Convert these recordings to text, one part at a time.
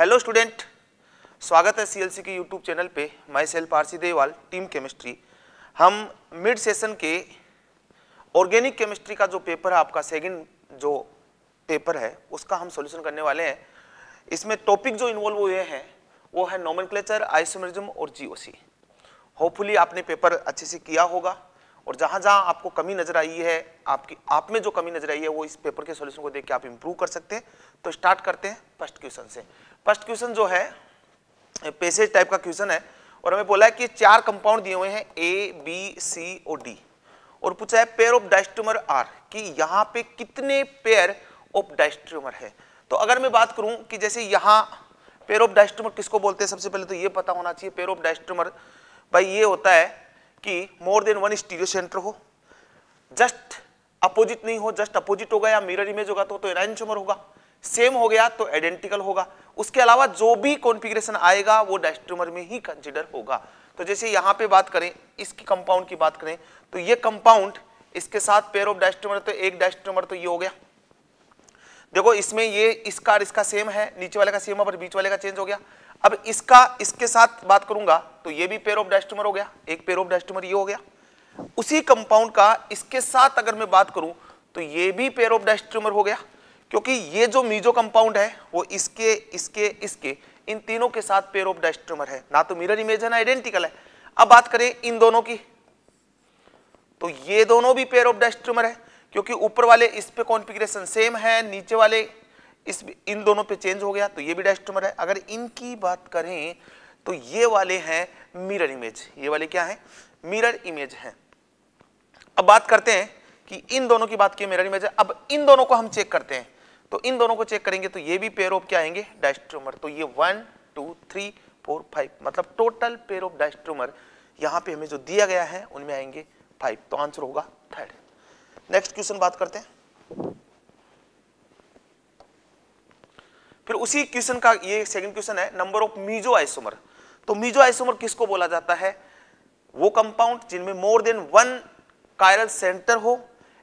Hello student स्वागत है CLC के यूट्यूब चैनल पे मैं सेल्फ आरसी देवाल टीम केमिस्ट्री हम मिड सेशन के ऑर्गेनिक केमिस्ट्री का जो पेपर है, आपका सेकंड जो पेपर है, उसका हम सॉल्यूशन करने वाले हैं। इसमें टॉपिक जो इन्वॉल्व हुए हैं, वो है नोमेनक्लेचर आइसोमेरिज्म और जीओसी होपफुली आपने पेपर अच्छे से किया होगा और जहाँ जहाँ आपको कमी नज़र आई है, आपकी, आप में जो कमी नज़र आई है, वो इस पेपर के सॉल्यूशन को देख के आप इंप्रूव कर सकते हैं। तो स्टार्ट करते हैं फ़र्स्ट क्वेश्चन से। फ़र्स्ट क्वेश्चन जो है, पेसेज टाइप का क्वेश्चन है, और हमें बोला है कि चार कंपाउंड दिए हुए हैं ए बी सी और डी और पूछा है पेयर ऑफ़ डाइस्ट्रोमर आर कि यहाँ पे कितने पेयर ऑफ़ डाइस्ट्रोमर है? तो अगर मैं बात करूँ कि जैसे यहाँ पेयर ऑफ़ डाइस्ट्रोमर किसको बोलते हैं, सबसे पहले तो ये पता होना चाहिए पेयर ऑफ़ डाइस्ट्रोमर भाई ये होता है कि more than one stereo centre हो। जस्ट अपोजिट नहीं हो जस्ट अपोजिट होगा या मिरर इमेज होगा तो तो एनाइनचोमर होगा। सेम हो गया तो आइडेंटिकल होगा। उसके अलावा जो भी कॉन्फ़िगरेशन आएगा, वो डायस्ट्रोमर में ही कंसिडर होगा। तो जैसे यहाँ पे बात करें, इसकी कंपाउंड की बात करें तो ये कंपाउंड इसके साथ पेयर ऑफ़ डायस्ट्रोमर तो एक डायस्ट्रोमर तो ये हो गया। देखो, इसमें ये, इसका और इसका सेम है, नीचे वाले का सेम है, पर बीच वाले का चेंज हो गया। अब इसका, इसके साथ बात करूँगा तो ये भी पेयर ऑफ़ डायस्ट्रोमर हो गया, एक पेयर ऑफ़ डायस्ट्रोमर ये हो गया। उसी कंपाउंड का, इसके साथ अगर मैं बात करूँ तो ये भी पेयर ऑफ़ डायस्ट्रोमर हो गया। क्योंकि ये जो मीजो कंपाउंड है, वो इसके इसके इसके, इन तीनों के साथ पेयर ऑफ़ डायस्ट्रोमर है। ना तो मिरर इमेज है, ना आइडेंटिकल है। अब बात करें इन दोनों की। तो ये दोनों भी पेयर ऑफ़ डायस्ट्रोमर है, क्योंकि ऊपर वाले इस पे कॉन्फ़िगरेशन सेम है, नीचे वाले इस, इन दोनों पे चेंज हो गया तो ये भी डायस्ट्रोमर है। अगर इनकी बात करें तो ये वाले हैं मिरर इमेज ये वाले क्या है? मिरर इमेज है। अब बात करते हैं कि इन दोनों की बात की मिरर इमेज है। अब इन दोनों को हम चेक करते हैं। तो इन दोनों को चेक करेंगे तो ये भी पेयर ऑफ़ क्या आएँगे? डायस्ट्रोमर तो ये one two three four five मतलब टोटल पेयर ऑफ़ डायस्ट्रोमर यहाँ पे हमें जो दिया गया है, उनमें आएँगे फाइव तो आंसर होगा थर्ड नेक्स्ट क्वेश्चन बात करते हैं। फिर उसी क्वेश्चन का ये सेकंड क्वेश्चन है नंबर ऑफ़ मीजो आइसोमर तो मीजो आइसोमर किसको बोला जाता है? वो कंपाउंड जिनमें more than one chiral centre हो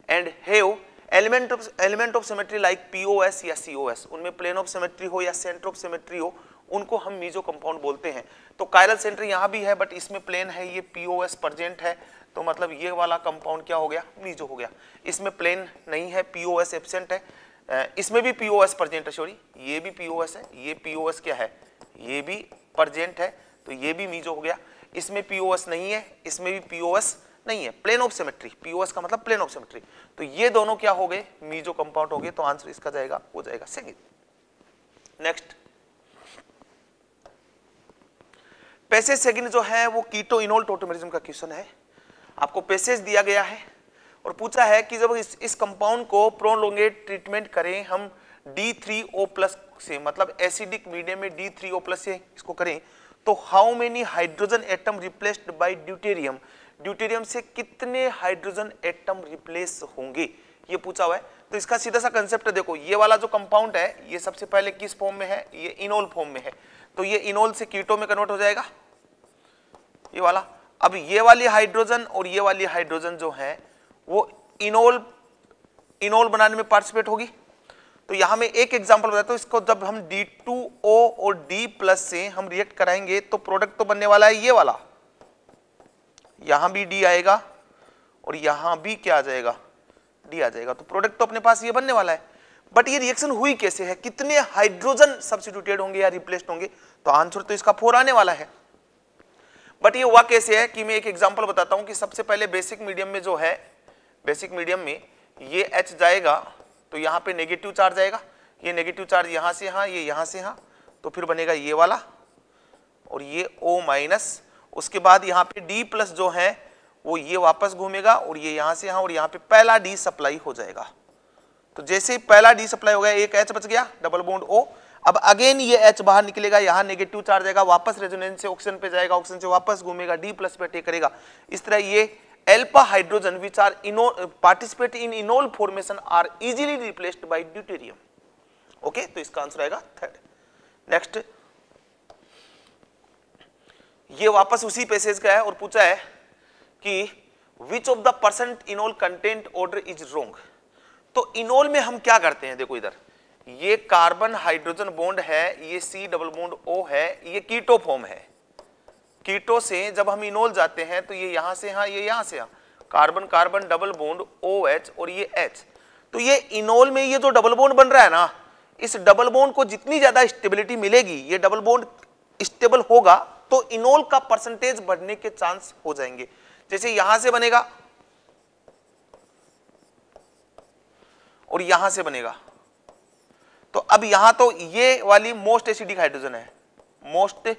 and have element of element of symmetry like POS या सीओएस उनमें प्लेन ऑफ़ सिमेट्री हो या सेंटर ऑफ़ सिमेट्री हो, उनको हम मीजो कंपाउंड बोलते हैं। तो कायरल सेंटर यहाँ भी है बट इसमें प्लेन है, ये पीओएस प्रेजेंट है तो मतलब ये वाला कंपाउंड क्या हो गया? मीजो हो गया। इसमें प्लेन नहीं है पीओएस एबसेंट है। इसमें भी पीओएस प्रेजेंट है सॉरी ये भी पीओएस है, ये पीओएस क्या है? ये भी प्रेजेंट है तो ये भी मीजो हो गया। इसमें पीओएस नहीं है, इसमें भी पीओएस नहीं है प्लेन ऑफ़ सिमेट्री पीओएस का मतलब प्लेन ऑफ़ सिमेट्री तो ये दोनों क्या हो गए? मीजो कंपाउंड हो गए तो आंसर इसका जाएगा हो जाएगा सेकंड नेक्स्ट पैसेज सेकंड जो है वो कीटो इनोल टोटोमेरिज्म का क्वेश्चन है। आपको पैसेज दिया गया है और पूछा है कि जब इस, इस कंपाउंड को प्रोलोंगेट ट्रीटमेंट करें हम D3O प्लस से मतलब एसिडिक मीडियम में D3O प्लस से इसको करें तो how many hydrogen atom replaced by deuterium deuterium से कितने हाइड्रोजन एटम रिप्लेस होंगे? ये पूछा हुआ है। तो इसका सीधा सा कंसेप्ट देखो, ये वाला जो कंपाउंड है, ये सबसे पहले किस फॉर्म में है? ये इनोल फॉर्म में है। तो ये इनोल से कीटो में कन्वर्ट हो जाएगा। ये वाला। अब ये वाली हाइड्रोजन और ये वाली हाइड्रोजन जो है, वो इनोल इनोल बनाने में पार्टिसिपेट होगी। तो यहाँ में एक एग्जांपल बताता हूँ। इसको जब हम D2O और D प्लस से हम रिएक्ट कराएँगे तो प्रोडक्ट तो बनने वाला है ये वाला। यहाँ भी डी आएगा और यहाँ भी क्या आ जाएगा? डी आ जाएगा। तो प्रोडक्ट तो अपने पास ये बनने वाला है। बट ये रिएक्शन हुई कैसे है? कितने हाइड्रोजन सब्सिट्यूटेड होंगे या रिप्लेस्ड होंगे? तो आंसर तो इसका फोर आने वाला है। बट ये हुआ कैसे है कि मैं एक एग्जांपल बताता हूँ कि सबसे पहले बेसिक मीडियम में जो है बेसिक मीडियम में ये एच जाएगा तो यहाँ पे नेगेटिव चार्ज आएगा। ये नेगेटिव चार्ज यहाँ से यहाँ, ये यहाँ से यहाँ तो फिर बनेगा ये वाला और ये ओ माइनस उसके बाद यहाँ पे डी प्लस जो है, वो ये वापस घूमेगा और ये यहाँ से यहाँ और यहाँ पे पहला डी सप्लाई हो जाएगा। तो जैसे ही पहला डी सप्लाई हो गया, एक एच बच गया डबल बॉन्ड ओ अब अगेन ये एच बाहर निकलेगा, यहाँ नेगेटिव चार्ज आएगा, वापस रेजोनेंस से ऑक्सीजन पे जाएगा ऑक्सीजन से वापस घूमेगा डी प्लस पे अटैक करेगा। इस तरह ये alpha hydrogen which are eno participate in enol formation are easily replaced by deuterium okay तो इसका आंसर आएगा थर्ड नेक्स्ट ये वापस उसी पैसेज का है और पूछा है कि which of the percent enol content order is wrong तो इनोल में हम क्या करते हैं? देखो इधर। ये कार्बन हाइड्रोजन बॉन्ड है, ये सी डबल बॉन्ड ओ है, ये कीटो फॉर्म है। कीटो से जब हम इनोल जाते हैं तो ये यहाँ से यहाँ, ये यहाँ से यहाँ। Carbon carbon double bond O H और ये एच तो ये इनोल में ये जो डबल बॉन्ड बन रहा है ना, इस डबल बॉन्ड को जितनी ज़्यादा स्टेबिलिटी मिलेगी, ये डबल बॉन्ड स्टेबल होगा तो इनोल का परसेंटेज बढ़ने के चांस हो जाएँगे। जैसे यहाँ से बनेगा और यहाँ से बनेगा। तो अब यहाँ तो ये वाली मोस्ट एसिडिक हाइड्रोजन है। मोस्ट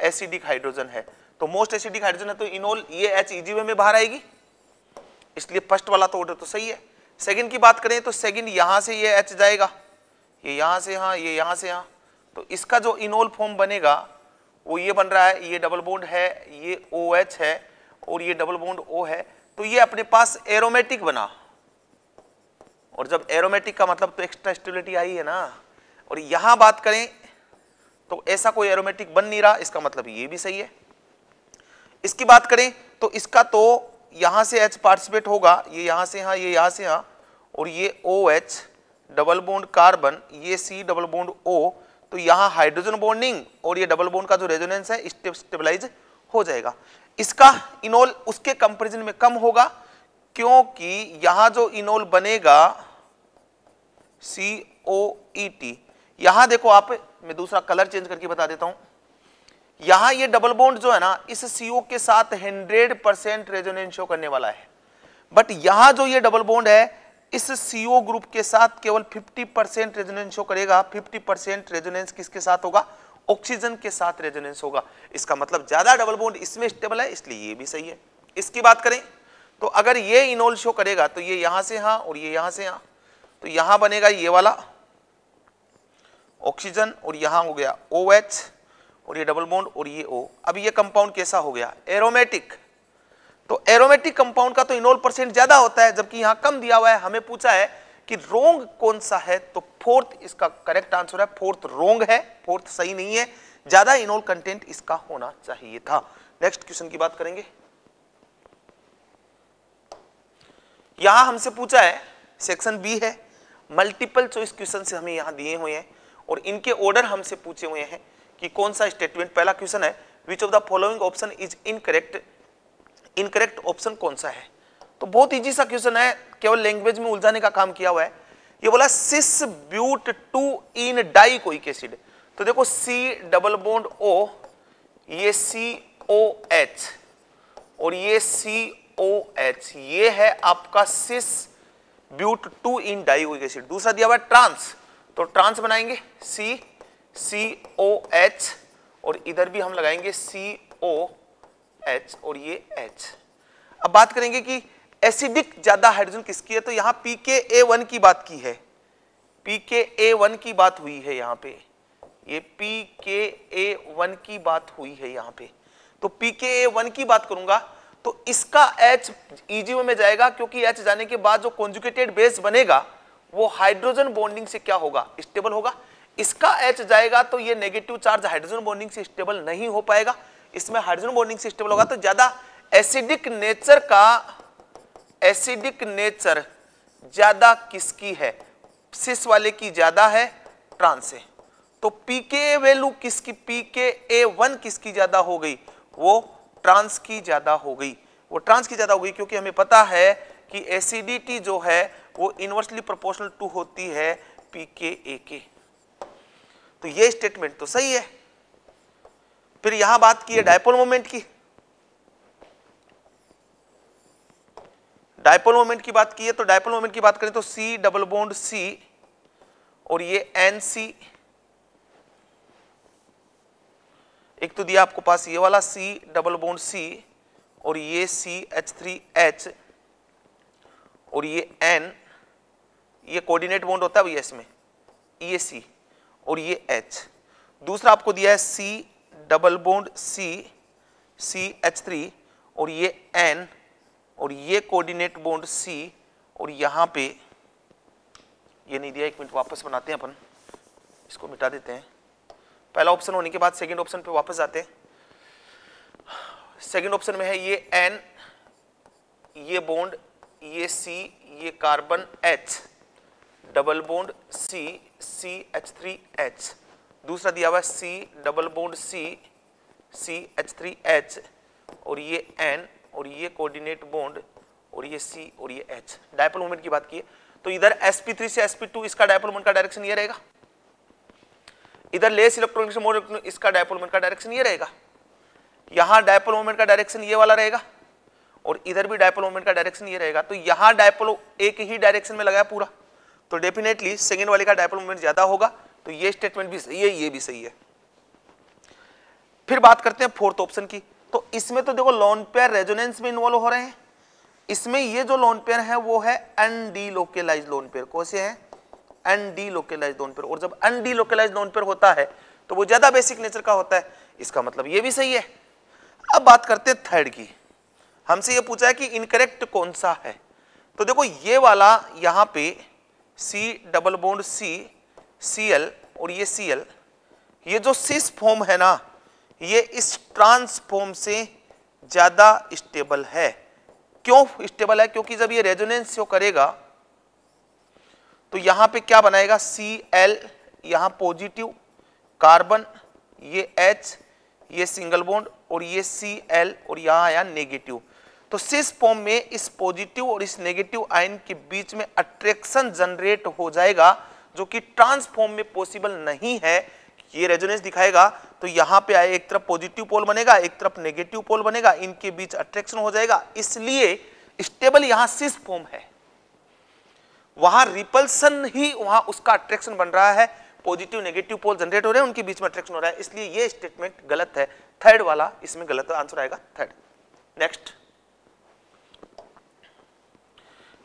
एसिडिक हाइड्रोजन है। तो मोस्ट एसिडिक हाइड्रोजन है तो इनोल ये एच इजी वे में बाहर आएगी। इसलिए फ़र्स्ट वाला तो ऑर्डर तो सही है। सेकंड की बात करें तो सेकंड यहाँ से ये एच जाएगा। ये यहाँ से यहाँ, ये यहाँ से यहाँ। तो इसका जो इनोल फॉर्म बनेगा वो ये बन रहा है, ये डबल बॉन्ड है, ये ओ OH है और ये डबल बॉन्ड ओ है तो ये अपने पास एरोमेटिक बना। और जब एरोमेटिक का मतलब तो एक्स्ट्रा स्टेबिलिटी आई है ना, और यहाँ बात करें तो ऐसा कोई एरोमेटिक बन नहीं रहा, इसका मतलब ये भी सही है। इसकी बात करें तो इसका तो यहाँ से एच पार्टिसिपेट होगा, ये यहाँ से यहाँ, ये यहाँ से यहाँ, और ये OH डबल बॉन्ड कार्बन ये सी डबल बॉन्ड O तो यहाँ हाइड्रोजन बॉन्डिंग और ये डबल बॉन्ड का जो रेजोनेंस है स्टेबलाइज हो जाएगा। इसका इनोल उसके कंपेरिजन में कम होगा क्योंकि यहाँ जो इनोल बनेगा सी ओ ई टी यहाँ देखो आप, मैं दूसरा कलर चेंज करके बता देता हूँ। यहाँ ये डबल बॉन्ड जो है ना, इस सीओ के साथ 100 परसेंट रेजोनेंस शो करने वाला है। बट यहाँ जो ये डबल बॉन्ड है इस सीओ ग्रुप के साथ केवल 50 परसेंट रेजोनेंस शो करेगा। 50 परसेंट रेजोनेंस किसके साथ होगा? ऑक्सीजन के साथ रेजोनेंस होगा। इसका मतलब ज़्यादा डबल बॉन्ड इसमें स्टेबल है, इसलिए ये भी सही है। इसकी बात करें तो अगर ये इनोल शो करेगा तो ये यहाँ से यहाँ और ये यहाँ से यहाँ तो यहाँ बनेगा ये वाला। ऑक्सीजन और यहाँ हो गया ओ OH और ये डबल बॉन्ड और ये ओ अब ये कंपाउंड कैसा हो गया? एरोमेटिक तो एरोमेटिक कंपाउंड का तो इनोल परसेंट ज़्यादा होता है, जबकि यहाँ कम दिया हुआ है। हमें पूछा है कि रोंग कौन सा है? तो फोर्थ इसका करेक्ट आंसर है फोर्थ रोंग है फोर्थ सही नहीं है। ज़्यादा इनोल कंटेंट इसका होना चाहिए था। नेक्स्ट क्वेश्चन की बात करेंगे। यहाँ हमसे पूछा है सेक्शन बी है। मल्टीपल चॉइस क्वेश्चन से हमें यहाँ दिए हुए हैं और इनके ऑर्डर हमसे पूछे हुए हैं कि कौन सा स्टेटमेंट पहला क्वेश्चन है which of the following option is incorrect incorrect option कौन सा है? तो बहुत इजी सा क्वेश्चन है, केवल लैंग्वेज में उलझाने का काम किया हुआ है। ये बोला सिस ब्यूट टू इन कोई एसिड तो देखो सी डबल बॉन्ड ओ ये सी ओ एच और ये सी ओ एच ये है आपका cis but two ene dioic acid दूसरा दिया हुआ है ट्रांस तो ट्रांस बनाएँगे सी सी ओ एच और इधर भी हम लगाएँगे सी ओ एच और ये एच अब बात करेंगे कि एसिडिक ज़्यादा हाइड्रोजन किसकी है? तो यहाँ पी के ए वन की बात की है। पी के ए वन की बात हुई है यहाँ पे। ये पी के ए वन की बात हुई है यहाँ पे। तो पी के ए वन की बात करूँगा तो इसका एच इजी में जाएगा, क्योंकि एच जाने के बाद जो कॉन्जुकेटेड बेस बनेगा, वो हाइड्रोजन बॉन्डिंग से क्या होगा? स्टेबल होगा। इसका एच जाएगा तो ये नेगेटिव चार्ज हाइड्रोजन बॉन्डिंग से स्टेबल नहीं हो पाएगा। इसमें हाइड्रोजन बॉन्डिंग से स्टेबल होगा तो ज़्यादा एसिडिक नेचर का एसिडिक नेचर ज़्यादा किसकी है? सिस वाले की ज़्यादा है ट्रांस से तो पीके वैल्यू किसकी पीके ए वन किसकी ज़्यादा हो गई? वो ट्रांस की ज़्यादा हो गई। वो ट्रांस की ज़्यादा हो गई क्योंकि हमें पता है कि एसिडिटी जो है, वो इनवर्सली प्रोपोर्शनल टू होती है पीके ए के तो ये स्टेटमेंट तो सही है। फिर यहाँ बात की है डायपोल मोमेंट की। डायपोल मोमेंट की बात की है तो डायपोल मोमेंट की बात करें तो सी डबल बॉन्ड सी और ये एन सी एक तो दिया आपको पास ये वाला सी डबल बॉन्ड सी और ये सी एच थ्री एच और ये एन ये कोऑर्डिनेट बॉन्ड होता है भैया इसमें, ये सी और ये एच दूसरा आपको दिया है C double bond C C H three और ये एन और ये कोऑर्डिनेट बॉन्ड सी और यहाँ पे, ये नहीं दिया, एक मिनट वापस बनाते हैं अपन। इसको मिटा देते हैं। पहला ऑप्शन होने के बाद सेकंड ऑप्शन पे वापस आते हैं। सेकंड ऑप्शन में है ये एन ये बॉन्ड ये सी ये carbon H double bond C C H three H दूसरा दिया हुआ है C double bond C C H three H और ये एन और ये कोऑर्डिनेट बॉन्ड और ये सी और ये एच डायपोल मोमेंट की बात की है। तो इधर sp3 से sp2 इसका डायपोल मोमेंट का डायरेक्शन ये रहेगा। इधर लेस इलेक्ट्रॉनिक मोड इसका डायपोल मोमेंट का डायरेक्शन ये रहेगा। यहाँ डायपोल मोमेंट का डायरेक्शन ये वाला रहेगा, और इधर भी डायपोल मोमेंट का डायरेक्शन ये रहेगा। तो यहाँ डायपोल एक ही डायरेक्शन में लगाया पूरा। तो डेफिनेटली सेकेंड वाले का डायपोल मोमेंट ज़्यादा होगा। तो ये स्टेटमेंट भी सही है, ये भी सही है। फिर बात करते हैं फोर्थ ऑप्शन की। तो इसमें तो देखो लॉन पेयर रेजोनेंस में इन्वॉल्व हो रहे हैं। इसमें ये जो लोन पेयर है, वो है अनडीलोकेलाइज लोन पेयर कौन से है? अनडीलोकेलाइज लोन पेयर और जब अनडीलोकेलाइज लोन पेयर होता है तो वो ज़्यादा बेसिक नेचर का होता है। इसका मतलब ये भी सही है। अब बात करते हैं थर्ड की। हमसे ये पूछा है कि इनकरेक्ट कौन सा है? तो देखो ये वाला यहाँ पे C double bond C C L और ये सी एल ये जो सिस फॉर्म है ना, ये इस ट्रांस फॉर्म से ज़्यादा स्टेबल है। क्यों स्टेबल है? क्योंकि जब ये रेजोनेंस शो करेगा तो यहाँ पे क्या बनाएगा? सी एल यहाँ पॉजिटिव कार्बन ये एच ये सिंगल बॉन्ड और ये सी एल और यहाँ आया नेगेटिव तो सिस फॉर्म में इस पॉजिटिव और इस नेगेटिव आयन के बीच में अट्रैक्शन जनरेट हो जाएगा जो कि ट्रांसफॉर्म में पॉसिबल नहीं है, ये रेजोनेंस दिखाएगा। तो यहाँ पे आए, एक तरफ़ पॉजिटिव पोल बनेगा, एक तरफ़ नेगेटिव पोल बनेगा, इनके बीच अट्रैक्शन हो जाएगा। इसलिए स्टेबल यहाँ सिस फॉर्म है। वहाँ रिपल्सन ही, वहाँ उसका अट्रैक्शन बन रहा है। पॉजिटिव नेगेटिव पोल जनरेट हो रहे हैं, उनके बीच में अट्रैक्शन हो रहा है। इसलिए ये स्टेटमेंट गलत है। थर्ड वाला, इसमें गलत आंसर आएगा थर्ड नेक्स्ट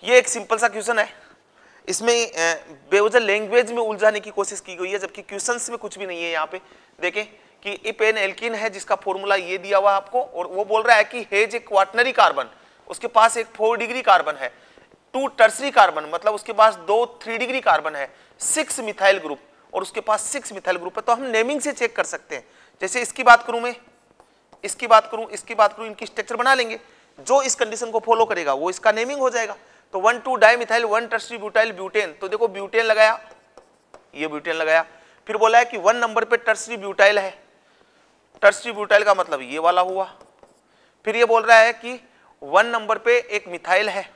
ये एक सिंपल सा क्वेश्चन है। इसमें बेवजह लैंग्वेज में उलझाने की कोशिश की गई है, जबकि क्वेश्चंस में कुछ भी नहीं है यहाँ पे। देखें कि इपेन एल्किन है, जिसका फॉर्मूला ये दिया हुआ आपको, और वो बोल रहा है कि हेज एक क्वाटनरी कार्बन उसके पास एक फोर डिग्री कार्बन है टू टर्सरी कार्बन मतलब उसके पास दो थ्री डिग्री कार्बन है सिक्स मिथाइल ग्रुप और उसके पास सिक्स मिथाइल ग्रुप है। तो हम नेमिंग से चेक कर सकते हैं। जैसे इसकी बात करूँ मैं, इसकी बात करूँ, इसकी बात करूँ, इनकी स्ट्रक्चर बना लेंगे, जो इस कंडीशन को फॉलो करेगा, वो इसका नेमिंग हो जाएगा। तो one two di methyl one tertiary butyl butane तो देखो ब्यूटेन लगाया, ये ब्यूटेन लगाया। फिर बोला है कि वन नंबर पे टर्सरी ब्यूटाइल है। टर्सरी ब्यूटाइल का मतलब ये वाला हुआ। फिर ये बोल रहा है कि वन नंबर पे एक मिथाइल है।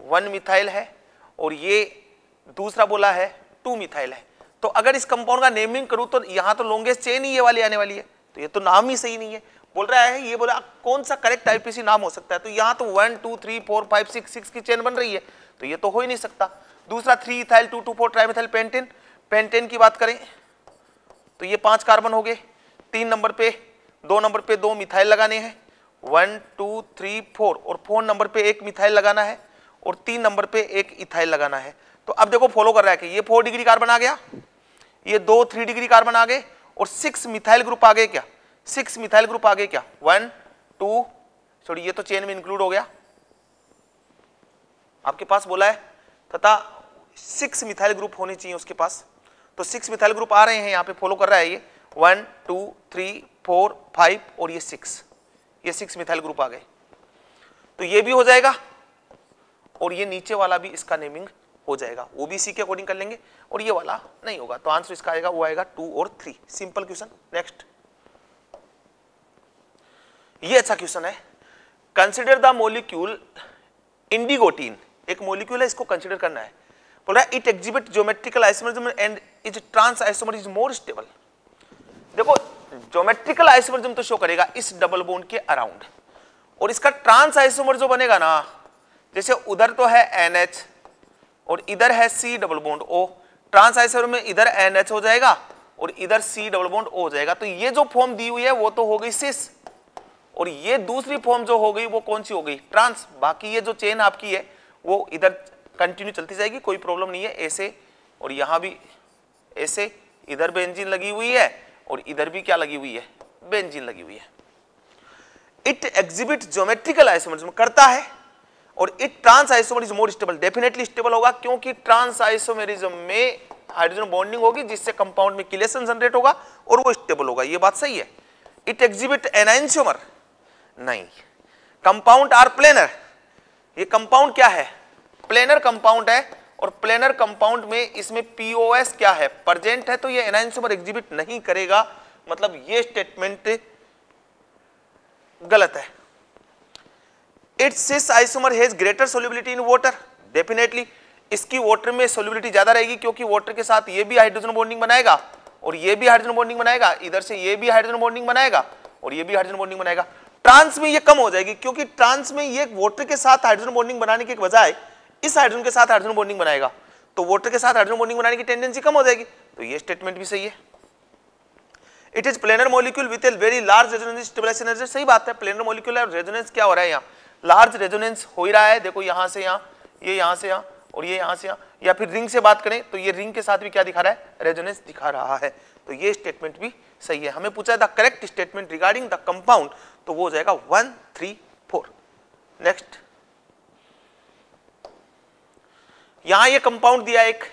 वन मिथाइल है और ये दूसरा बोला है टू मिथाइल है। तो अगर इस कंपाउंड का नेमिंग करूँ तो यहाँ तो लॉन्गेस्ट चेन ही ये वाली आने वाली है। तो ये तो नाम ही सही नहीं है। बोल रहा है, ये बोला, कौन सा करेक्ट आईपीसी नाम हो सकता है? तो यहाँ तो one two three four five six six की चेन बन रही है। तो ये तो हो ही नहीं सकता। दूसरा three ethyl two two four trimethyl pentane pentane की बात करें तो ये पाँच कार्बन हो गए। तीन नंबर पे, दो नंबर पे दो मिथाइल लगाने हैं। वन टू थ्री फोर और फोर नंबर पे एक मिथाइल लगाना है, और तीन नंबर पे एक इथाइल लगाना है। तो अब देखो फॉलो कर रहा है कि ये फोर डिग्री कार्बन आ गया, ये दो थ्री डिग्री कार्बन आ गए, और सिक्स मिथाइल ग्रुप आ गए क्या? सिक्स मिथाइल ग्रुप आ गए क्या? वन टू सॉरी ये तो चेन में इंक्लूड हो गया। आपके पास बोला है, तथा सिक्स मिथाइल ग्रुप होने चाहिए उसके पास। तो सिक्स मिथाइल ग्रुप आ रहे हैं, यहाँ पे फॉलो कर रहा है ये। One two three four five और ये सिक्स ये सिक्स मिथाइल ग्रुप आ गए। तो ये भी हो जाएगा और ये नीचे वाला भी इसका नेमिंग हो जाएगा। ओबीसी के अकॉर्डिंग कर लेंगे और ये वाला नहीं होगा। तो आंसर इसका आएगा, वो आएगा टू और थ्री सिंपल क्वेश्चन नेक्स्ट ये अच्छा क्वेश्चन है। कंसिडर द मोलिक्यूल इंडिगोटीन एक मोलिक्यूल है, इसको कंसिडर करना है। बोल रहा है it exhibit geometrical isomerism and is trans isomer is more stable देखो ज्योमेट्रिकल आइसोमरिज्म तो शो करेगा इस डबल बोन के अराउंड और इसका ट्रांस आइसोमर जो बनेगा ना, जैसे उधर तो है NH और इधर है C double bond O trans isomer में इधर NH हो जाएगा और इधर C डबल बोन्ड O हो जाएगा। तो ये जो फॉर्म दी हुई है, वो तो हो गई सिस और ये दूसरी फॉर्म जो हो गई, वो कौन सी हो गई? ट्रांस बाकी ये जो चेन आपकी है, वो इधर कंटिन्यू चलती जाएगी, कोई प्रॉब्लम नहीं है, ऐसे और यहाँ भी ऐसे, इधर बेंजीन लगी हुई है और इधर भी क्या लगी हुई है? बेंजीन लगी हुई है। इट एग्जिबिट ज्योमेट्रिकल आइसोमरिज्म करता है और it trans isomer is more stable definitely stable होगा, क्योंकि ट्रांस आइसोमेरिज्म में हाइड्रोजन बॉन्डिंग होगी, जिससे कंपाउंड में किलेशन जनरेट होगा और वो स्टेबल होगा, ये बात सही है। इट एग्जिबिट एनाइंसियोमर नहीं। कंपाउंड आर प्लेनर ये कंपाउंड क्या है? प्लेनर कंपाउंड है और प्लेनर कंपाउंड में इसमें पीओएस क्या है? प्रेजेंट है तो ये एनाइंसोमर एग्जिबिट नहीं करेगा। मतलब ये स्टेटमेंट गलत है। Its cis isomer has greater solubility in water definitely इसकी वाटर में सोल्युबिलिटी ज़्यादा रहेगी क्योंकि वाटर के साथ ये भी हाइड्रोजन बॉन्डिंग बनाएगा और ये भी हाइड्रोजन बॉन्डिंग बनाएगा। इधर से ये भी हाइड्रोजन बॉन्डिंग बनाएगा और ये भी हाइड्रोजन बॉन्डिंग बनाएगा। ट्रांस में ये कम हो जाएगी, क्योंकि ट्रांस में ये वाटर के साथ हाइड्रोजन बॉन्डिंग बनाने के बजाय इस हाइड्रोजन के साथ हाइड्रोजन बॉन्डिंग बनाएगा। तो वाटर के साथ हाइड्रोजन बॉन्डिंग बनाने की टेंडेंसी कम हो जाएगी। तो ये स्टेटमेंट भी सही है। It is planar molecule with a very large resonance stabilization energy सही बात है प्लेनर मोलिक्यूल है रेजोनेंस क्या हो रहा है यहाँ? लार्ज रेजोनेंस हो ही रहा है, देखो यहाँ से यहाँ, ये यहाँ से यहाँ, और ये यहाँ से यहाँ, या फिर रिंग से बात करें तो ये रिंग के साथ भी क्या दिखा रहा है? रेजोनेंस दिखा रहा है। तो ये स्टेटमेंट भी सही है। हमें पूछा the correct statement regarding the compound तो वो हो जाएगा वन थ्री फोर। नेक्स्ट यहाँ ये कंपाउंड दिया एक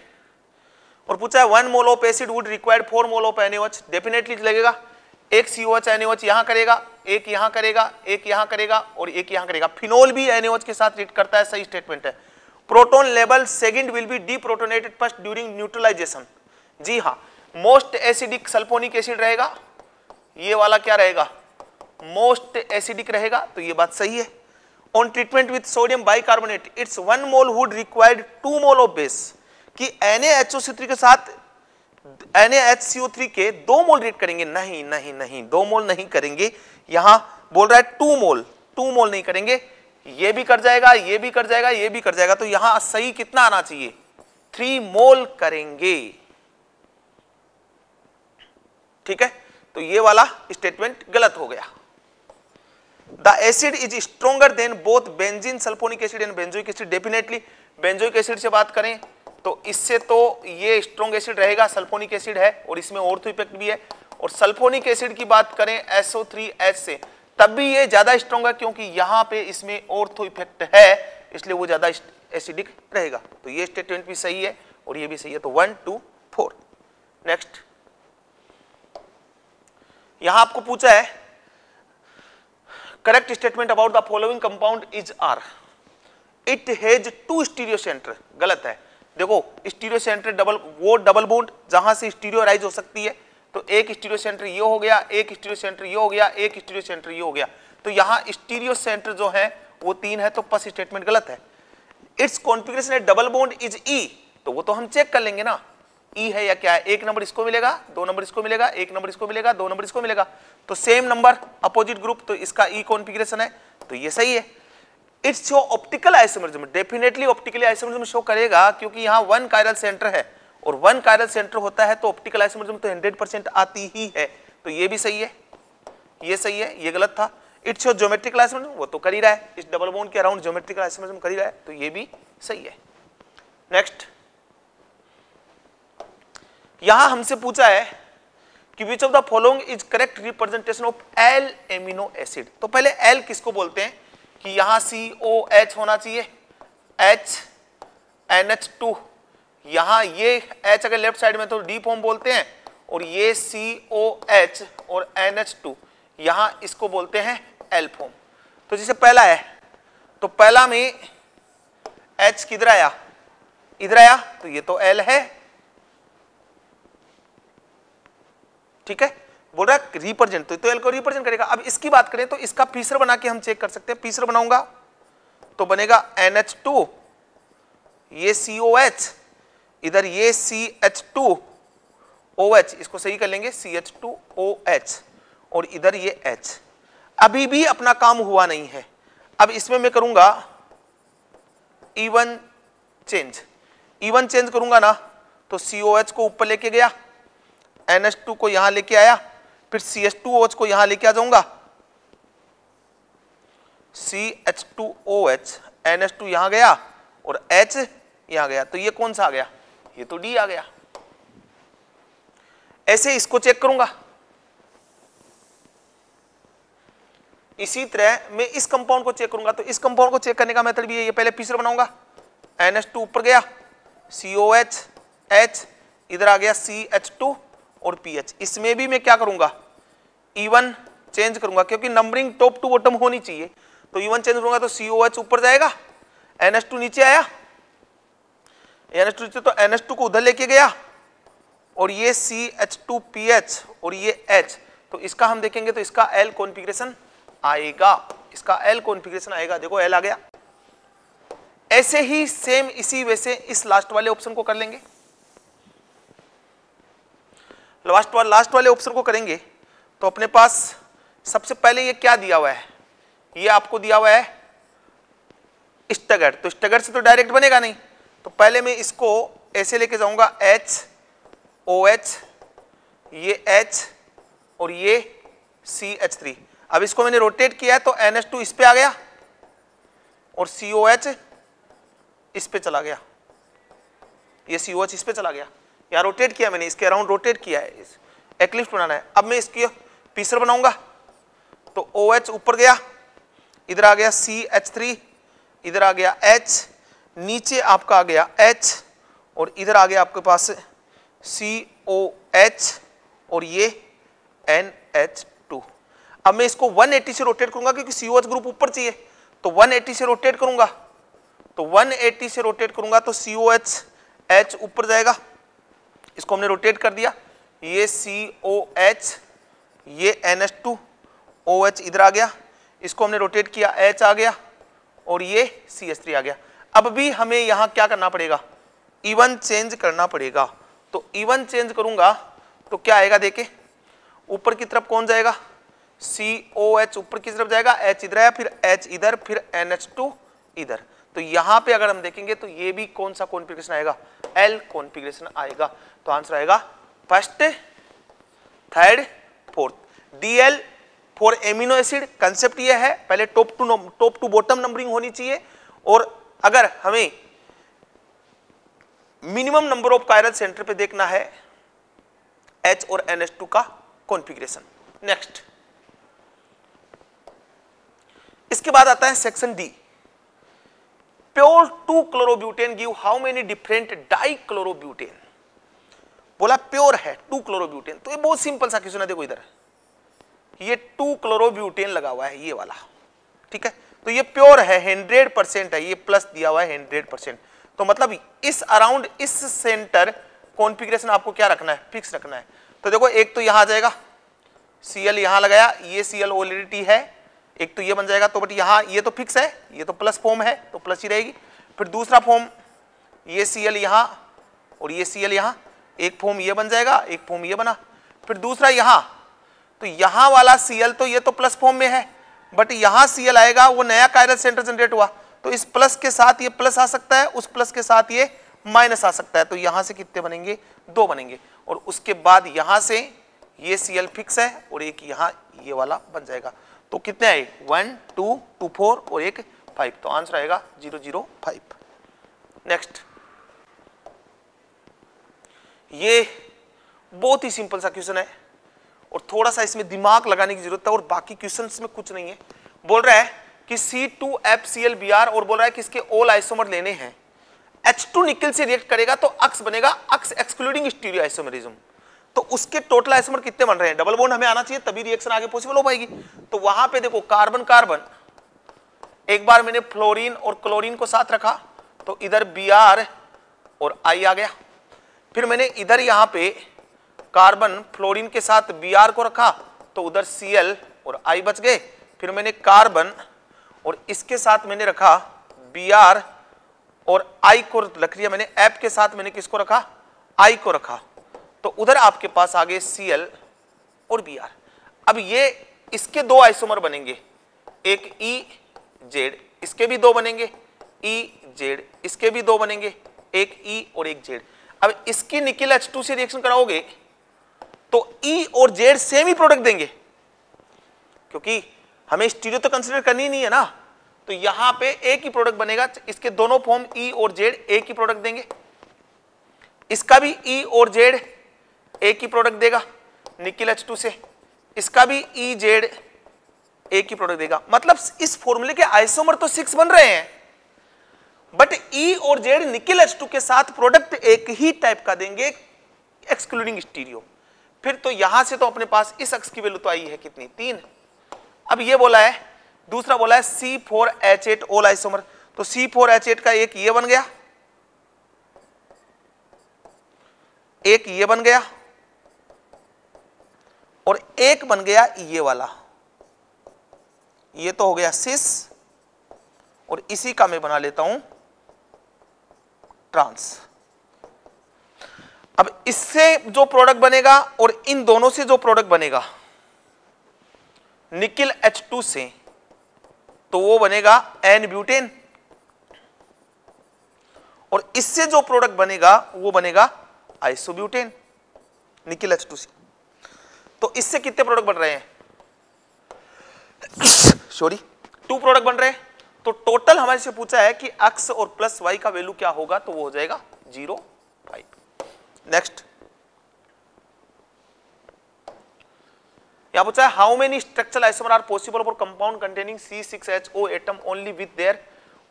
और पूछा है one mole of acid would required four mole of NH definitely लगेगा। एक सीओएच एनएच यहाँ करेगा, एक यहाँ करेगा, एक यहाँ करेगा और एक यहाँ करेगा। फिनोल भी एनएच के साथ रिएक्ट करता है, सही स्टेटमेंट है। Proton level second will be deprotonated first during neutralization जी हाँ मोस्ट एसिडिक सल्फोनिक एसिड रहेगा। ये वाला क्या रहेगा? मोस्ट एसिडिक रहेगा तो ये बात सही है। On treatment with sodium bicarbonate its one mole would required two mole of base कि NaHO3 के साथ NaHCO3 के दो मोल रिएक्ट करेंगे। नहीं नहीं नहीं, दो मोल नहीं करेंगे। यहाँ बोल रहा है टू मोल टू मोल नहीं करेंगे। ये भी कर जाएगा, ये भी कर जाएगा, ये भी कर जाएगा। तो यहाँ सही कितना आना चाहिए? थ्री मोल करेंगे। ठीक है? तो ये वाला स्टेटमेंट गलत हो गया। The acid is stronger than both benzene sulphonic acid and benzoic acid definitely benzoic acid से बात करें तो इससे तो ये स्ट्रॉन्ग एसिड रहेगा सल्फोनिक एसिड है, और इसमें ऑर्थो इफ़ेक्ट भी है। और सल्फोनिक एसिड की बात करें SO3H से, तब भी ये ज़्यादा स्ट्रॉन्ग है, क्योंकि यहाँ पे इसमें ऑर्थो इफ़ेक्ट है, इसलिए वो ज़्यादा एसिडिक रहेगा। तो ये स्टेटमेंट भी सही है, और ये भी सही है। तो वन टू फोर नेक्स्ट यहाँ आपको पूछा है correct statement about the following compound is are it has two stereo centre गलत है। देखो स्टीरियो सेंटर डबल वो डबल बोन्ड जहाँ से स्टीरियो राइज हो सकती है तो एक स्टीरियो सेंटर ये हो गया, एक स्टीरियो सेंटर ये हो गया, एक स्टीरियो सेंटर ये हो गया। तो यहाँ स्टीरियो सेंटर जो है, वो तीन है तो फ़र्स्ट स्टेटमेंट गलत है। Its configuration at double bond is E तो वो तो हम चेक कर लेंगे ना। ई e है या क्या है? एक नंबर इसको मिलेगा, दो नंबर इसको मिलेगा, एक नंबर इसको मिलेगा, दो नंबर इसको मिलेगा। तो सेम नंबर अपोजिट ग्रुप तो इसका ई e कॉन्फ़िगरेशन है तो ये सही है। Its show optical isomerism definitely optically isomerism show करेगा, क्योंकि यहाँ वन कायरल सेंटर है, और वन कायरल सेंटर होता है तो ऑप्टिकल आइसोमरिज्म तो 100 परसेंट आती ही है तो ये भी सही है, ये सही है, ये गलत था। इट्स शो ज्योमेट्रिकल आइसोमरिज्म वो तो कर ही रहा है, इस डबल बोन के अराउंड ज्योमेट्रिकल आइसोमरिज्म कर ही रहा है तो ये भी सही है। नेक्स्ट यहाँ हमसे पूछा है कि which of the following is correct representation of L amino acid तो पहले एल किसको बोलते हैं? कि यहाँ सी ओ एच होना चाहिए। एच एन एच टू यहाँ ये एच अगर लेफ़्ट साइड में तो डी फॉर्म बोलते हैं। और ये सी ओ एच और एन एच टू यहाँ इसको बोलते हैं एल फॉर्म तो जैसे पहला है तो पहला में एच किधर आया? इधर आया तो ये तो एल है। ठीक है? बोल रहा है रिप्रेजेंट तो, तो एल को रिप्रेजेंट करेगा। अब इसकी बात करें तो इसका पीसर बना के हम चेक कर सकते हैं। पीसर बनाऊँगा। तो बनेगा NH2 ये COH इधर ये CH2OH इसको सही कर लेंगे। CH2OH और इधर ये H अभी भी अपना काम हुआ नहीं है। अब इसमें मैं करूँगा इवन चेंज इवन चेंज करूँगा ना तो COH को ऊपर लेके गया। NH2 को यहाँ लेके आया, फिर सी एच टू ओच को यहाँ लेके आ जाऊँगा। C H two O H, N H two यहाँ गया और एच यहाँ गया। तो ये कौन सा आ गया? ये तो डी आ गया। ऐसे इसको चेक करूँगा। इसी तरह मैं इस कंपाउंड को चेक करूँगा। तो इस कंपाउंड को चेक करने का मेथड भी है, ये पहले पीसर बनाऊँगा। एन एच टू ऊपर गया सी ओ एच एच इधर आ गया सी एच टू। और पीएच इसमें भी मैं क्या करूँगा? इवन चेंज करूँगा, क्योंकि नंबरिंग टॉप टू बॉटम होनी चाहिए। तो इवन चेंज करूँगा तो सी ऊपर जाएगा एन नीचे आया। एन टू तो एन को उधर लेके गया, और ये C H two P H और ये एच तो इसका हम देखेंगे तो इसका एल कॉन्फ़िगरेशन आएगा। इसका एल कॉन्फ़िगरेशन आएगा। देखो एल आ गया। ऐसे ही सेम इसी वैसे इस लास्ट वाले ऑप्शन को कर लेंगे। लास्ट वाले लास्ट वाले ऑप्शन को करेंगे तो अपने पास सबसे पहले ये क्या दिया हुआ है? ये आपको दिया हुआ है स्टगर तो स्टगर से तो डायरेक्ट बनेगा नहीं। तो पहले मैं इसको ऐसे लेके जाऊँगा एच ओ एच ये एच और ये सी एच थ्री अब इसको मैंने रोटेट किया है तो एन एच टू इस पे आ गया और सी ओ एच इस पर चला गया। ये सी ओ एच इस पर चला गया। यहाँ रोटेट किया मैंने, इसके अराउंड रोटेट किया है एक्लिफ्ट बनाना है। अब मैं इसकी पीसर बनाऊँगा। तो ओ एच ऊपर गया, इधर आ गया सी एच थ्री इधर आ गया एच नीचे आपका आ गया एच और इधर आ गया आपके पास सी ओ एच और ये एन एच टू अब मैं इसको 180 से रोटेट करूँगा, क्योंकि सी ओ एच ग्रुप ऊपर चाहिए। तो 180 से रोटेट करूँगा। तो 180 से रोटेट करूँगा तो सी ओ एच एच ऊपर जाएगा। इसको हमने रोटेट कर दिया। ये सी ओ एच ये N H two O H इधर आ गया। इसको हमने रोटेट किया एच आ गया और ये सी एच थ्री आ गया। अब भी हमें यहाँ क्या करना पड़ेगा? इवन चेंज करना पड़ेगा। तो इवन चेंज करूँगा तो क्या आएगा देखे? ऊपर की तरफ़ कौन जाएगा? सी ओ एच ऊपर की तरफ़ जाएगा एच इधर आया, फिर एच इधर, फिर एन एच टू इधर। तो यहाँ पे अगर हम देखेंगे तो ये भी कौन सा कॉन्फ़िगरेशन आएगा? एल कॉन्फ़िगरेशन आएगा। तो आंसर आएगा first third fourth D L for amino acid concept ये है। पहले top to top to bottom numbering होनी चाहिए। और अगर हमें minimum number of chiral centre पे देखना है एच और एन एच टू का कॉन्फ़िगरेशन नेक्स्ट इसके बाद आता है section D pure two chlorobutane give how many different di chlorobutane बोला, प्योर है, टू क्लोरोब्यूटेन। तो ये बहुत सिंपल सा क्वेश्चन है, देखो इधर। ये टू क्लोरोब्यूटेन लगा हुआ है, ये वाला। ठीक है? तो ये प्योर है, हंड्रेड परसेंट है, ये प्लस दिया हुआ है हंड्रेड परसेंट। तो मतलब इस अराउंड, इस सेंटर कॉन्फ़िगरेशन आपको क्या रखना है? फिक्स रखना है। तो देखो, एक तो यहाँ आ जाएगा। सीएल यहाँ लगाया, ये सी एल ऑलरेडी है। एक तो ये बन जाएगा तो बट यहाँ ये तो फिक्स है, ये तो प्लस फॉर्म है तो प्लस ही रहेगी। फिर दूसरा फॉर्म ये सी एल यहाँ और ये सी एल यहाँ, एक फॉर्म ये बन जाएगा, एक फॉर्म ये बना। फिर दूसरा यहाँ तो यहाँ वाला सी एल तो ये तो प्लस फॉर्म में है बट यहाँ सी एल आएगा, वो नया कायरल सेंटर जनरेट हुआ। तो इस प्लस के साथ ये प्लस आ सकता है, उस प्लस के साथ ये माइनस आ सकता है। तो यहाँ से कितने बनेंगे? दो बनेंगे। और उसके बाद यहाँ से ये सी एल फिक्स है और एक यहाँ ये वाला बन जाएगा। तो कितने आए? वन, टू टू, फोर और एक, फाइव। तो आंसर आएगा ज़ीरो ज़ीरो, फाइव। नेक्स्ट ये बहुत ही सिंपल सा क्वेश्चन है और थोड़ा सा इसमें दिमाग लगाने की ज़रूरत है और बाकी क्वेश्चन में कुछ नहीं है। बोल रहा है कि C two F C L B R और बोल रहा है कि इसके ओल आइसोमर लेने हैं। एच टू निकल से रिएक्ट करेगा तो अक्स बनेगा अक्स एक्सक्लूडिंग स्टीरियो आइसोमरिज्म तो उसके टोटल आइसोमर कितने बन रहे हैं? डबल बॉन्ड हमें आना चाहिए, तभी रिएक्शन आगे पॉसिबल हो पाएगी। तो वहाँ पे देखो कार्बन कार्बन एक बार मैंने फ्लोरीन और क्लोरीन को साथ रखा तो इधर बी आर और आई आ गया। फिर मैंने इधर यहाँ पे कार्बन फ्लोरीन के साथ बी आर को रखा तो उधर सी एल और आई बच गए। फिर मैंने कार्बन और इसके साथ मैंने रखा बी आर और आई को रख लिया मैंने। एप के साथ मैंने किसको रखा? आई को रखा। तो उधर आपके पास आगे सी एल और बी आर अब ये इसके दो आइसोमर बनेंगे। एक ई e, जेड इसके भी दो बनेंगे। ई e, जेड इसके भी दो बनेंगे। एक ई e और एक जेड अब इसकी निकिल एच टू से रिएक्शन कराओगे तो ई और जेड सेम ही प्रोडक्ट देंगे। क्योंकि हमें स्टीरियो तो कंसिडर करनी नहीं है ना। तो यहाँ पे एक ही प्रोडक्ट बनेगा। इसके दोनों फॉर्म ई और जेड एक ही प्रोडक्ट देंगे। इसका भी ई और जेड एक ही प्रोडक्ट देगा निकिल एच टू से। इसका भी ई जेड एक ही प्रोडक्ट देगा। मतलब इस फॉर्मूले के आइसोमर तो सिक्स बन रहे हैं। बट ई और जेड निकिल एच टू के साथ प्रोडक्ट एक ही टाइप का देंगे एक्सक्लूडिंग स्टीरियो फिर तो यहाँ से तो अपने पास इस अक्स की वैल्यू तो आई है कितनी? तीन। अब ये बोला है, दूसरा बोला है C four H eight ol isomer तो सी फोर एच एट का एक ये बन गया। एक ये बन गया। और एक बन गया ये वाला। ये तो हो गया सिस। और इसी का मैं बना लेता हूँ ट्रांस। अब इससे जो प्रोडक्ट बनेगा और इन दोनों से जो प्रोडक्ट बनेगा, निकिल H2 से तो वो बनेगा एन ब्यूटेन। और इससे जो प्रोडक्ट बनेगा, वो बनेगा आइसोब्यूटेन, निकिल H2 से। तो इससे कितने प्रोडक्ट बन रहे हैं? सॉरी टू प्रोडक्ट बन रहे हैं। तो टोटल हमारे से पूछा है कि एक्स और प्लस वाई का वैल्यू क्या होगा तो वो हो जाएगा ज़ीरो फाइव नेक्स्ट यहाँ पूछा है how many structural isomer are possible for compound containing C six H O atom only with their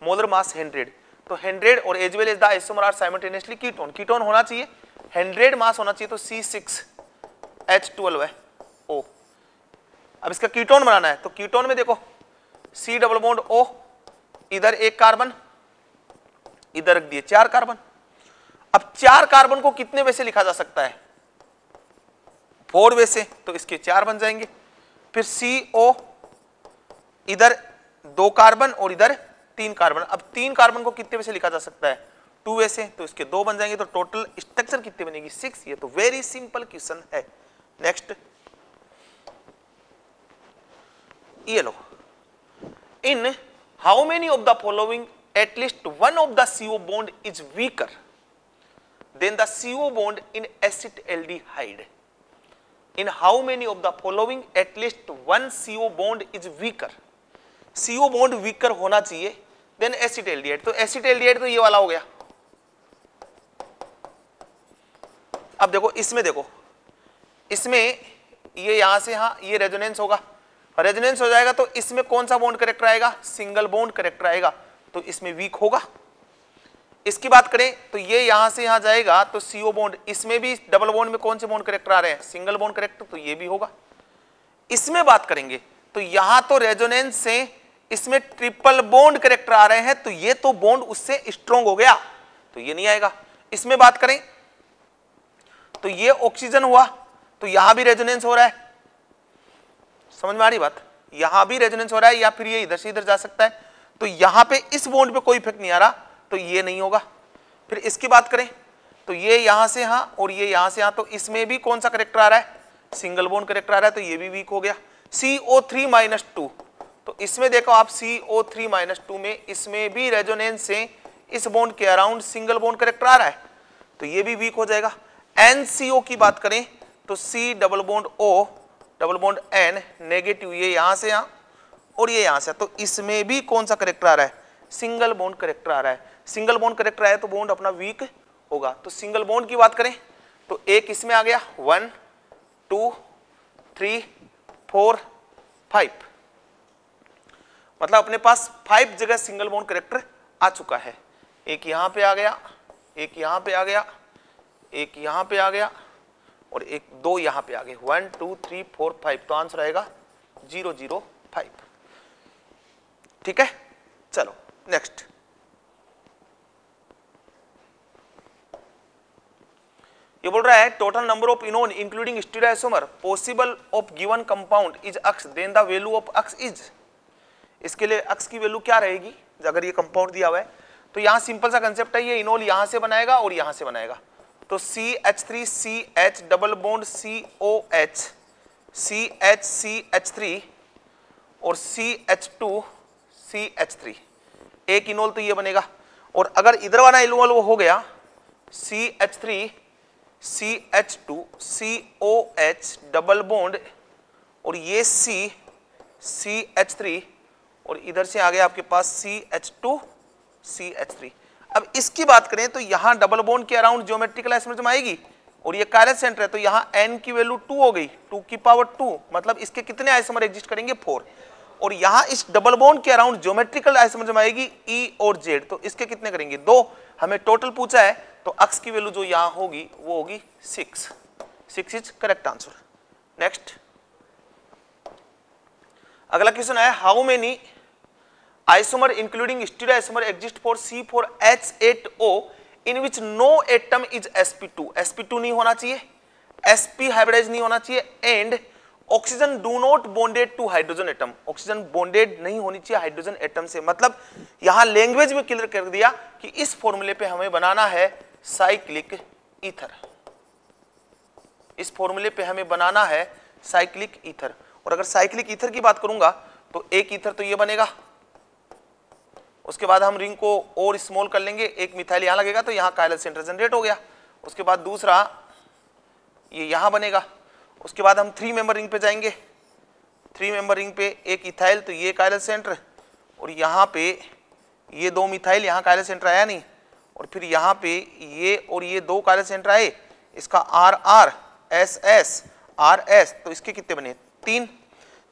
molar mass hundred तो हंड्रेड और as well as the isomer are simultaneously ketone ketone होना चाहिए। Hundred mass होना चाहिए तो सी six H twelve है। ओ अब इसका कीटोन बनाना है। तो कीटोन में देखो सी डबल बॉन्ड ओ इधर एक कार्बन इधर रख दिए चार कार्बन अब चार कार्बन को कितने वे से लिखा जा सकता है? फोर वे से तो इसके चार बन जाएँगे। फिर सी ओ इधर दो कार्बन और इधर तीन कार्बन अब तीन कार्बन को कितने वे से लिखा जा सकता है? टू वे से तो इसके दो बन जाएँगे। तो टोटल स्ट्रक्चर कितने बनेगी? सिक्स ये तो वेरी सिंपल क्वेश्चन है। नेक्स्ट ये लो। In how many of the following at least one of the CO bond is weaker than the CO bond in acid aldehyde in how many of the following at least one CO bond is weaker CO bond weaker होना चाहिए than acid L D Ed तो acid L D Ed तो ये वाला हो गया। अब देखो, इसमें देखो। इसमें ये यहाँ से यहाँ ये रेजोनेंस होगा। रेजोनेंस हो जाएगा तो इसमें कौन सा बॉन्ड करेक्टर आएगा? सिंगल बॉन्ड करेक्टर आएगा। तो इसमें वीक होगा। इसकी बात करें तो ये यहाँ से यहाँ जाएगा तो सीओ बॉन्ड इसमें भी डबल बॉन्ड में कौन से बॉन्ड करेक्टर आ रहे हैं? सिंगल बॉन्ड करेक्टर तो ये भी होगा। इसमें बात करेंगे तो यहाँ तो रेजोनेंस से इसमें ट्रिपल बॉन्ड करेक्टर आ रहे हैं तो ये तो बॉन्ड उससे स्ट्रॉन्ग हो गया। तो ये नहीं आएगा। इसमें बात करें तो ये ऑक्सीजन हुआ। तो यहाँ भी रेजोनेंस हो रहा है। समझ में आ रही बात? यहाँ भी रेजोनेंस हो रहा है या फिर ये इधर से इधर जा सकता है? तो यहाँ पे इस बॉन्ड पे कोई इफ़ेक्ट नहीं आ रहा तो ये नहीं होगा। फिर इसकी बात करें तो ये यहाँ से यहाँ और ये यहाँ से यहाँ तो इसमें भी कौन सा करेक्टर आ रहा है? सिंगल बॉन्ड करेक्टर आ रहा है तो ये भी वीक हो गया। CO3 थ्री माइनस टू तो इसमें देखो आप CO3 थ्री माइनस टू में इसमें भी रेजोनेंस से इस बॉन्ड के अराउंड सिंगल बॉन्ड करेक्टर आ रहा है तो ये भी वीक हो जाएगा। NCO की बात करें तो C double bond O double bond N negative ये यहाँ से यहाँ और ये यहाँ से तो इसमें भी कौन सा करेक्टर आ रहा है? सिंगल बॉन्ड करेक्टर आ रहा है। सिंगल बॉन्ड करेक्टर आया तो बॉन्ड अपना वीक होगा। तो सिंगल बॉन्ड की बात करें तो एक इसमें आ गया। One two three four five मतलब अपने पास फाइव जगह सिंगल बॉन्ड करेक्टर आ चुका है। एक यहाँ पे आ गया, एक यहाँ पे आ गया, एक यहाँ पे आ गया। और एक दो यहाँ पे आ गए one two three four five तो आंसर आएगा ज़ीरो ज़ीरो फाइव ठीक है? चलो नेक्स्ट ये बोल रहा है total number of enone including stereoisomer possible of given compound is X then the value of X is इसके लिए अक्स की वैल्यू क्या रहेगी? अगर ये कंपाउंड दिया हुआ है तो यहाँ सिंपल सा कंसेप्ट है, ये इनोल यहाँ से बनाएगा और यहाँ से बनाएगा। तो C H three C H double bond C O H C H C H three और C H two C H three एक इनोल तो ये बनेगा और अगर इधर वाला इनोल वो हो गया C H three C H two C O H double bond और ये सी सी एच थ्री और इधर से आ गया आपके पास C H two C H three अब इसकी बात करें तो यहाँ डबल बोन के अराउंड ज्योमेट्रिकल आइसोमरिज्म आएगी, और ये कायरल सेंटर है तो यहाँ n की वैल्यू टू हो गई टू की पावर टू मतलब इसके कितने आइसोमर एग्जिस्ट करेंगे? फोर और यहाँ इस डबल बॉन्ड के अराउंड ज्योमेट्रिकल आइसोमरिज्म आएगी ई E और Z तो इसके कितने करेंगे? दो. हमें टोटल पूछा है तो अक्स की वैल्यू जो यहाँ होगी, वो होगी six six is correct answer next अगला क्वेश्चन है how many including stereoisomer exist for C4H8O in which no atom is sp2 sp2 नहीं होना चाहिए sp हाइब्रिडाइज नहीं होना चाहिए and oxygen do not bonded to hydrogen atom oxygen bonded नहीं होनी चाहिए हाइड्रोजन एटम से। मतलब यहाँ लैंग्वेज में क्लियर कर दिया कि इस फॉर्मूले पे हमें बनाना है साइक्लिक ईथर इस फॉर्मूले पे हमें बनाना है साइक्लिक ईथर और अगर साइक्लिक ईथर की बात करूँगा तो एक ईथर तो ये बनेगा। उसके बाद हम रिंग को और स्मॉल कर लेंगे, एक मिथाइल यहाँ लगेगा तो यहाँ कायरल सेंटर जनरेट हो गया। उसके बाद दूसरा, ये यहाँ बनेगा। उसके बाद हम थ्री मेंबर रिंग पे जाएँगे। थ्री मेंबर रिंग पे एक इथाइल तो ये कायरल सेंटर और यहाँ पे ये दो मिथाइल यहाँ कायरल सेंटर आया नहीं। और फिर यहाँ पे ये और ये दो कायरल सेंटर आए। इसका R R S S R S तो इसके कितने बने? तीन।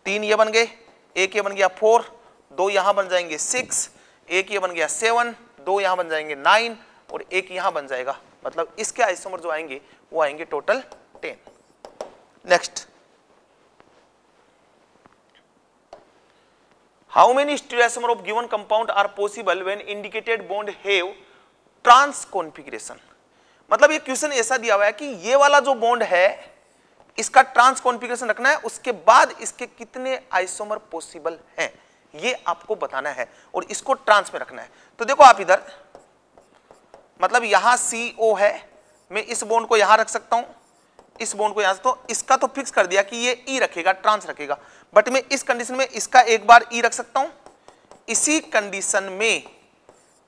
तीन ये बन गए, एक ये बन गया फोर दो यहाँ बन जाएँगे सिक्स एक ये बन गया सेवन, दो यहाँ बन जाएँगे नाइन और एक यहाँ बन जाएगा। मतलब इसके आइसोमर जो आएँगे, वो आएँगे total ten next how many stereoisomer of given compound are possible when indicated bond have trans configuration मतलब ये क्वेश्चन ऐसा दिया हुआ है कि ये वाला जो बॉन्ड है, इसका ट्रांस कॉन्फ़िगरेशन रखना है, उसके बाद इसके कितने आइसोमर पॉसिबल हैं? ये आपको बताना है और इसको ट्रांस में रखना है। तो देखो आप इधर मतलब यहाँ सी ओ है, मैं इस बॉन्ड को यहाँ रख सकता हूँ, इस बॉन्ड को यहाँ से तो इसका तो फिक्स कर दिया कि ये ई e रखेगा ट्रांस रखेगा। बट मैं इस कंडीशन में इसका एक बार ई e रख सकता हूँ। इसी कंडीशन में,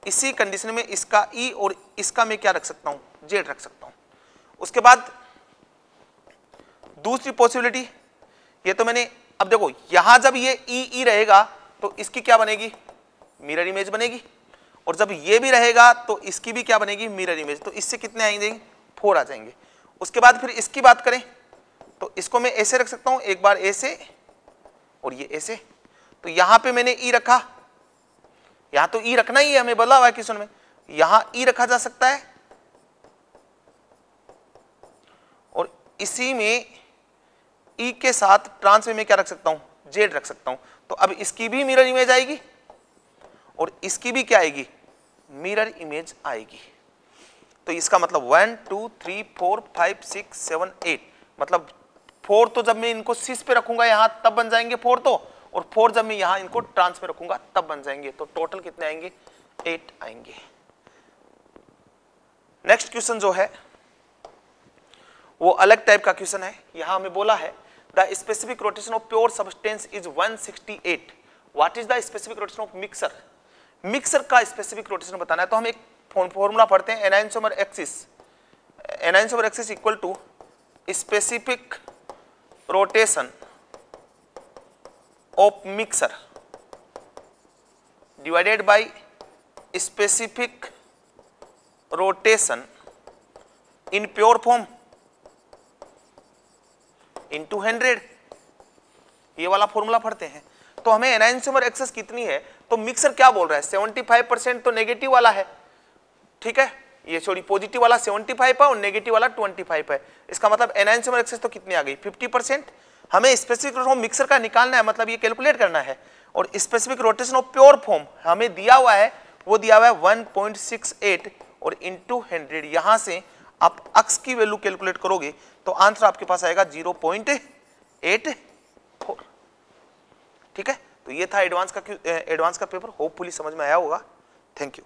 इसी कंडीशन में इसका ई e और इसका मैं क्या रख सकता हूँ? जेड रख सकता हूँ। उसके बाद दूसरी पॉसिबिलिटी ये तो मैंने, अब देखो, यहाँ जब ये ई ई रहेगा तो इसकी क्या बनेगी? मिरर इमेज बनेगी। और जब ये भी रहेगा तो इसकी भी क्या बनेगी? मिरर इमेज तो इससे कितने आएँगे? फोर आ जाएँगे। उसके बाद फिर इसकी बात करें तो इसको मैं ऐसे रख सकता हूँ, एक बार ऐसे, और ये ऐसे। तो यहाँ पे मैंने ई रखा। यहाँ तो ई रखना ही है, हमें बोला हुआ क्वेश्चन में यहाँ ई रखा जा सकता है। और इसी में ई के साथ ट्रांस में मैं क्या रख सकता हूँ? जेड रख सकता हूँ। तो अब इसकी भी मिरर इमेज आएगी और इसकी भी क्या आएगी? मिरर इमेज आएगी। तो इसका मतलब one two three four five six seven eight मतलब फोर तो जब मैं इनको सिस पे रखूँगा, यहाँ तब बन जाएँगे फोर तो। और फोर जब मैं यहाँ इनको ट्रांस पे रखूँगा, तब बन जाएँगे। तो टोटल कितने आएँगे? एट आएँगे। नेक्स्ट क्वेश्चन जो है, वो अलग टाइप का क्वेश्चन है। यहाँ हमें बोला है the specific rotation of pure substance is 168 what is the specific rotation of mixer mixer का स्पेसिफिक रोटेशन बताना है तो हम एक फॉर्मूला पढ़ते हैं enantiomer excess enantiomer excess equal to specific rotation of mixer divided by specific rotation in pure form into hundred ये वाला फॉर्मूला पढ़ते हैं। तो हमें एनाइनसोमर एक्सेस कितनी है? तो मिक्सर क्या बोल रहा है? 75 परसेंट तो नेगेटिव वाला है। ठीक है? ये सॉरी पॉजिटिव वाला 75 है और नेगेटिव वाला 25 है। इसका मतलब एनाइनसोमर एक्सेस तो कितनी आ गई? 50 परसेंट हमें स्पेसिफिक रोटेशन मिक्सर का निकालना है मतलब ये कैलकुलेट करना है। और specific rotation of pure form हमें दिया हुआ है, वो दिया हुआ है 1.68 और इंटू हंड्रेड यहाँ से आप अक्स की वैल्यू कैलकुलेट करोगे तो आंसर आपके पास आएगा 0.84 ठीक है? तो ये था एडवांस का एडवांस का पेपर होपफुली समझ में आया होगा। Thank you